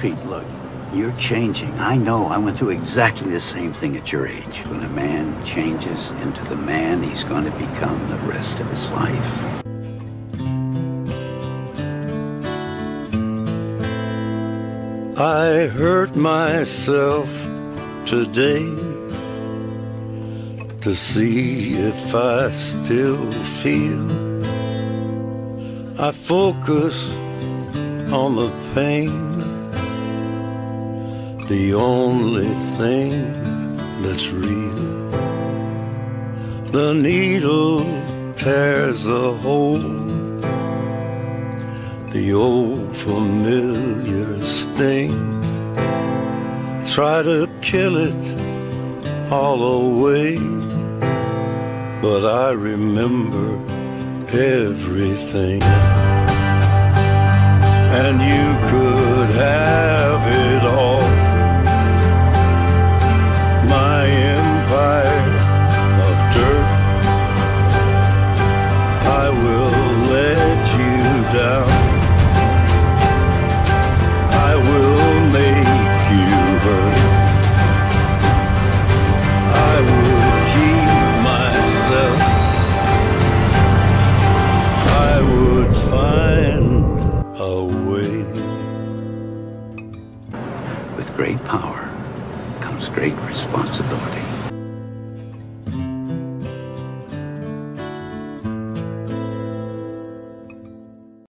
Pete, look, you're changing. I know. I went through exactly the same thing at your age. When a man changes into the man he's going to become the rest of his life. I hurt myself today to see if I still feel. I focus on the pain the only thing that's real. The needle tears a hole, the old familiar sting. Try to kill it all away, but I remember everything. And you could have it With great power comes great responsibility.